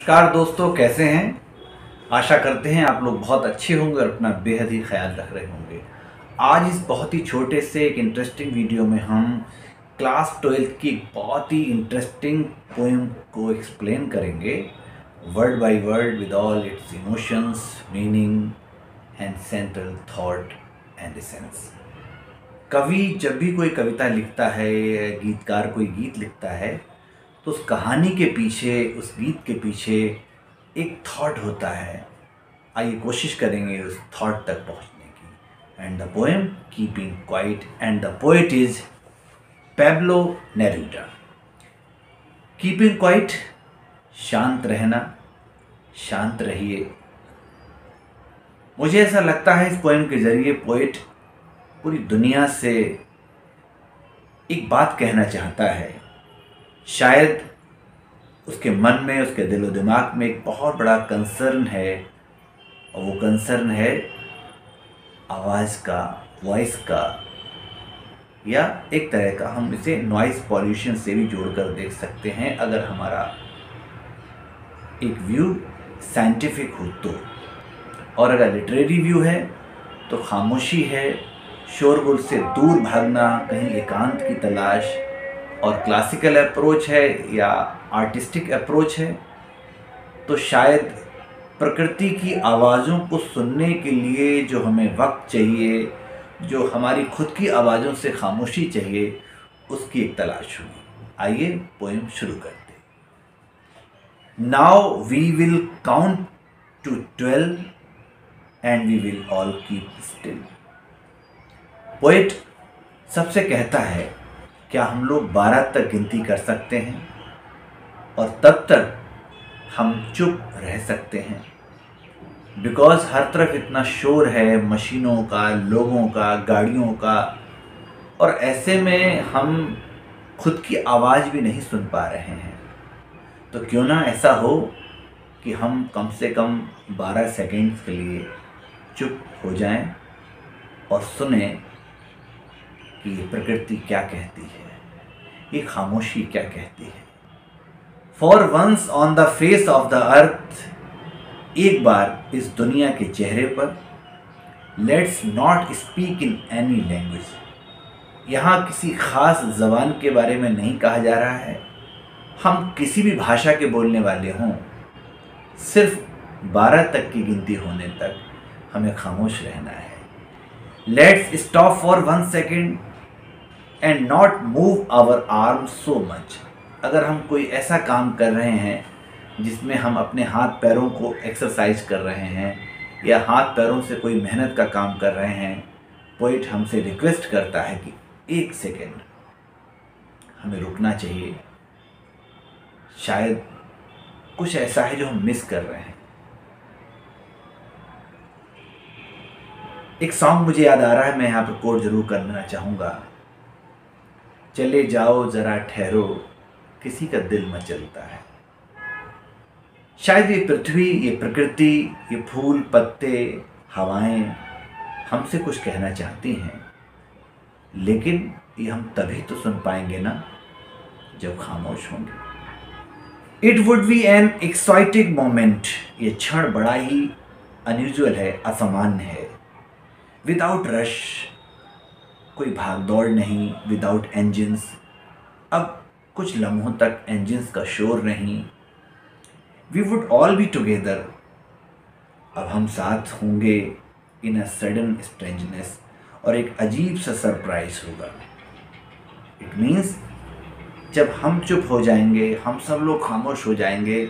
नमस्कार दोस्तों, कैसे हैं? आशा करते हैं आप लोग बहुत अच्छे होंगे और अपना बेहद ही ख्याल रख रहे होंगे। आज इस बहुत ही छोटे से एक इंटरेस्टिंग वीडियो में हम क्लास ट्वेल्थ की बहुत ही इंटरेस्टिंग पोएम को एक्सप्लेन करेंगे। Word by word with all its emotions meaning and central thought and essence कवि जब भी कोई कविता लिखता है गीतकार कोई गीत लिखता है उस कहानी के पीछे, उस गीत के पीछे एक थॉट होता है। आइए कोशिश करेंगे उस थॉट तक पहुँचने की। And the poem keeping quiet and the poet is Pablo Neruda keeping quiet शांत रहना, शांत रहिए। मुझे ऐसा लगता है इस पोएम के ज़रिए पोइट पूरी दुनिया से एक बात कहना चाहता है। शायद उसके मन में, उसके दिलो दिमाग में एक बहुत बड़ा कंसर्न है और वो कंसर्न है आवाज़ का वॉइस का, या एक तरह का हम इसे नॉइस पॉल्यूशन से भी जोड़कर देख सकते हैं। अगर हमारा एक व्यू साइंटिफिक हो तो। और अगर लिटरेरी व्यू है तो खामोशी है, शोरगुल से दूर भागना, कहीं एकांत की तलाश और क्लासिकल अप्रोच है या आर्टिस्टिक अप्रोच है तो शायद प्रकृति की आवाज़ों को सुनने के लिए जो हमें वक्त चाहिए, जो हमारी खुद की आवाज़ों से खामोशी चाहिए, उसकी एक तलाश हुई आइए पोएम शुरू करते now we will count to twelve and we will all keep still poet सबसे कहता है क्या हम लोग बारह तक गिनती कर सकते हैं? और तब तक हम चुप रह सकते हैं। बिकॉज़ हर तरफ़ इतना शोर है, मशीनों का, लोगों का, गाड़ियों का, और ऐसे में हम खुद की आवाज़ भी नहीं सुन पा रहे हैं। तो क्यों ना ऐसा हो कि हम कम से कम 12 सेकंड्स के लिए चुप हो जाएँ और सुने कि प्रकृति क्या कहती है। ये खामोशी क्या कहती है? For once on the face of the earth एक बार इस दुनिया के चेहरे पर let's not speak in any language यहाँ किसी खास जबान के बारे में नहीं कहा जा रहा है। हम किसी भी भाषा के बोलने वाले हों, सिर्फ़ बारह तक की गिनती होने तक हमें खामोश रहना है। Let's stop for one second and not move our arm so much अगर हम कोई ऐसा काम कर रहे हैं, जिसमें हम अपने हाथ पैरों को एक्सरसाइज कर रहे हैं, या हाथ पैरों से कोई मेहनत का काम कर रहे हैं पोइट हमसे रिक्वेस्ट करता है कि एक सेकेंड हमें रुकना चाहिए। शायद कुछ ऐसा है जो हम मिस कर रहे हैं। एक सॉन्ग मुझे याद आ रहा है, मैं यहाँ पर कोड ज़रूर करना चाहूँगा। चले जाओ ज़रा ठहरो। किसी का दिल मचलता है। शायद ये पृथ्वी, ये प्रकृति, ये फूल, पत्ते, हवाएँ हमसे कुछ कहना चाहती हैं। लेकिन ये हम तभी तो सुन पाएँगे ना, जब खामोश होंगे। It would be an exciting moment ये क्षण बड़ा ही अनयूजल है, असामान्य है। विदाउट रश कोई भाग दौड़ नहीं विदाउट इंजन्स अब कुछ लम्हों तक इंजन्स का शोर नहीं। We would all be together अब हम साथ होंगे इन अ सडन स्ट्रेंजनेस और एक अजीब सा सरप्राइज़ होगा। इट मीन्स जब हम चुप हो जाएँगे, हम सब लोग खामोश हो जाएँगे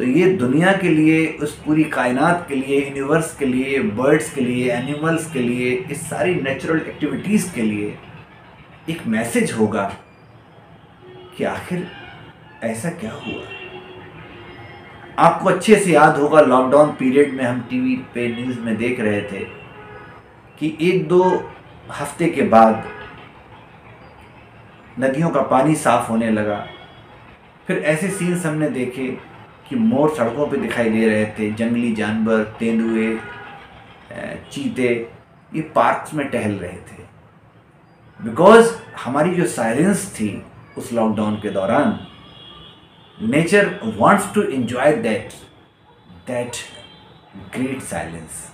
तो ये दुनिया के लिए, उस पूरी कायनात के लिए यूनिवर्स के लिए बर्ड्स के लिए एनिमल्स के लिए, इस सारी नेचुरल एक्टिविटीज़ के लिए एक मैसेज होगा कि आखिर ऐसा क्या हुआ? आपको अच्छे से याद होगा लॉकडाउन पीरियड में हम टीवी पे न्यूज़ में देख रहे थे कि एक दो हफ़्ते के बाद नदियों का पानी साफ़ होने लगा। फिर ऐसे सीन्स हमने देखे कि मोर सड़कों पे दिखाई दे रहे थे, जंगली जानवर, तेंदुए चीते, ये पार्क्स में टहल रहे थे। बिकॉज़ हमारी जो साइलेंस थी उस लॉकडाउन के दौरान, nature wants to enjoy that that great silence.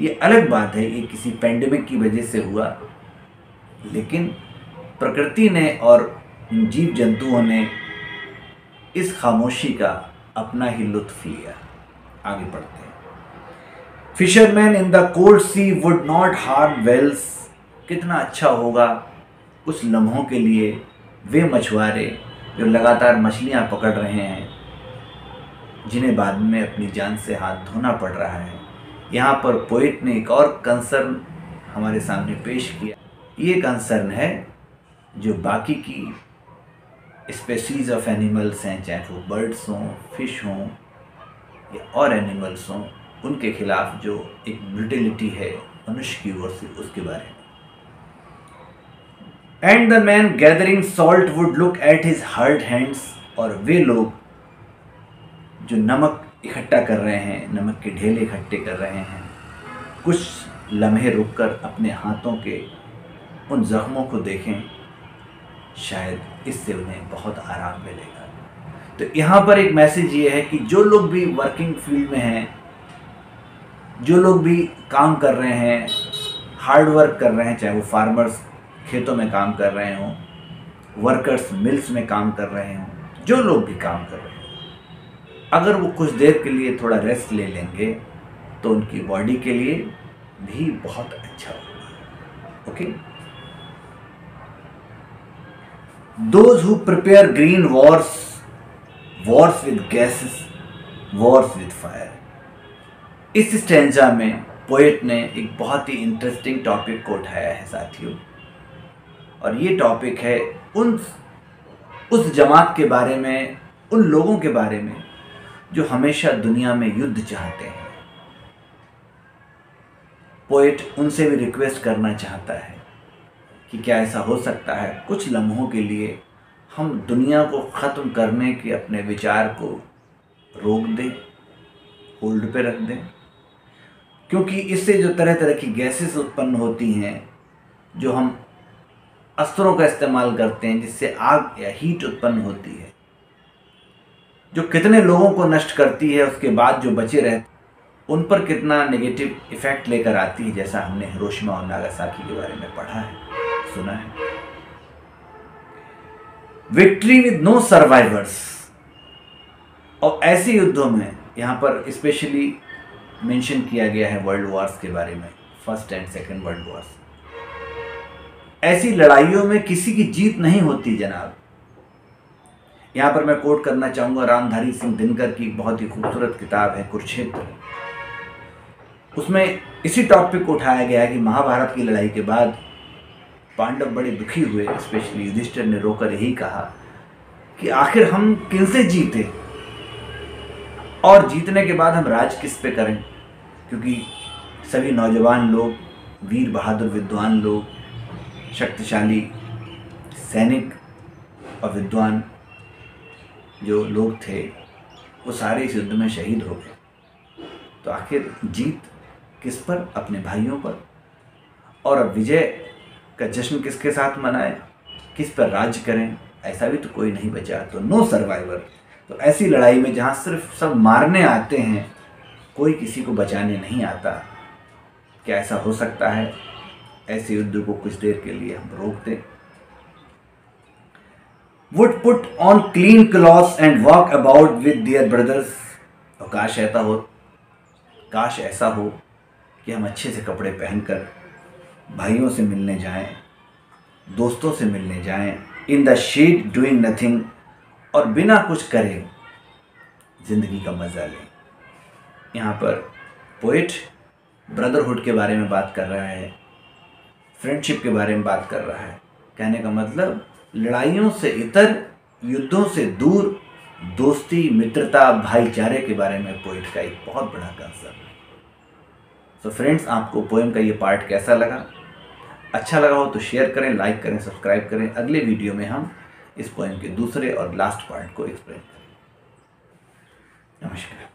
ये अलग बात है, ये किसी पेंडेमिक की वजह से हुआ, लेकिन प्रकृति ने और जीव जंतुओं ने इस खामोशी का अपना ही लुत्फ लिया। आगे बढ़ते हैं। Fisherman in the cold sea would not harm whales कितना अच्छा होगा कुछ लम्हों के लिए। वे मछुआरे जो लगातार मछलियाँ पकड़ रहे हैं, जिन्हें बाद में अपनी जान से हाथ धोना पड़ रहा है। यहाँ पर पोइट ने एक और कंसर्न हमारे सामने पेश किया। ये कंसर्न है जो बाकी की स्पेसीज ऑफ़ एनिमल्स हैं, चाहे वो बर्ड्स हों, फ़िश हों, या और एनिमल्स हों, उनके खिलाफ जो एक ब्रिटिलिटी है, मनुष्य की ओर से, उसके बारे में। And the man gathering salt would look at his hurt hands और वे लोग जो नमक इकट्ठा कर रहे हैं, नमक के ढेले इकट्ठे कर रहे हैं, कुछ लम्हे रुककर अपने हाथों के उन जख्मों को देखें। शायद इससे उन्हें बहुत आराम मिलेगा। तो यहाँ पर एक मैसेज ये है कि जो लोग भी वर्किंग फ़ील्ड में हैं, जो लोग भी काम कर रहे हैं हार्ड वर्क कर रहे हैं, चाहे वो फार्मर्स खेतों में काम कर रहे हों वर्कर्स मिल्स में काम कर रहे हों, जो लोग भी काम कर रहे हैं, अगर वो कुछ देर के लिए थोड़ा रेस्ट ले लेंगे तो उनकी बॉडी के लिए भी बहुत अच्छा होगा। Okay those who prepare green wars wars with gases wars with fire इस स्टेंजा में पोएट ने एक बहुत ही इंटरेस्टिंग टॉपिक को उठाया है साथियों। और ये टॉपिक है उन, उस जमात के बारे में, उन लोगों के बारे में जो हमेशा दुनिया में युद्ध चाहते हैं। पोएट उनसे भी रिक्वेस्ट करना चाहता है। कि क्या ऐसा हो सकता है? कुछ लम्हों के लिए हम दुनिया को ख़त्म करने के अपने विचार को रोक दें, होल्ड पे रख दें, क्योंकि इससे जो तरह तरह की गैसेस उत्पन्न होती हैं, जो हम अस्त्रों का इस्तेमाल करते हैं, जिससे आग या हीट उत्पन्न होती है, जो कितने लोगों को नष्ट करती है, उसके बाद जो बचे रहते उन पर कितना नेगेटिव इफ़ेक्ट लेकर आती है, जैसा हमने हिरोशिमा और नागासाकी के बारे में पढ़ा है। सुना है। विक्ट्री विद नो सर्वाइवर्स और ऐसे युद्धों में यहाँ पर स्पेशली मेंशन किया गया है वर्ल्ड वॉर्स के बारे में first and second world wars ऐसी लड़ाइयों में किसी की जीत नहीं होती जनाब। यहाँ पर मैं कोट करना चाहूँगा रामधारी सिंह दिनकर की बहुत ही खूबसूरत किताब है, कुरुक्षेत्र। उसमें इसी टॉपिक को उठाया गया है कि महाभारत की लड़ाई के बाद पांडव बड़े दुखी हुए स्पेशली युधिष्ठिर ने रोकर यही कहा कि आखिर हम किनसे जीते? और जीतने के बाद हम राज किस पे करें? क्योंकि सभी नौजवान लोग, वीर बहादुर विद्वान लोग, शक्तिशाली सैनिक और विद्वान जो लोग थे, वो सारे इस युद्ध में शहीद हो गए। तो आखिर जीत किस पर? अपने भाइयों पर। और अब विजय का जश्न किसके साथ मनाए? किस पर राज्य करें? ऐसा भी तो कोई नहीं बचा। तो नो सर्वाइवर तो ऐसी लड़ाई में जहाँ सिर्फ़ सब मारने आते हैं, कोई किसी को बचाने नहीं आता। क्या ऐसा हो सकता है? ऐसे युद्ध को कुछ देर के लिए हम रोक दें। Would put on clean cloth and walk about with their brothers और काश ऐसा हो। काश ऐसा हो कि हम अच्छे से कपड़े पहनकर भाइयों से मिलने जाएँ, दोस्तों से मिलने जाएँ in the shade doing nothing और बिना कुछ करें ज़िंदगी का मज़ा लें। यहाँ पर पोइट ब्रदरहुड के बारे में बात कर रहा है फ्रेंडशिप के बारे में बात कर रहा है। कहने का मतलब लड़ाइयों से इतर, युद्धों से दूर, दोस्ती, मित्रता, भाईचारे के बारे में पोइट का एक बहुत बड़ा कंसर्न है। सो फ्रेंड्स आपको पोएम का ये पार्ट कैसा लगा? अच्छा लगा हो तो शेयर करें लाइक करें सब्सक्राइब करें। अगले वीडियो में हम इस पॉइंट के दूसरे और लास्ट पॉइंट को एक्सप्लेन करें नमस्कार।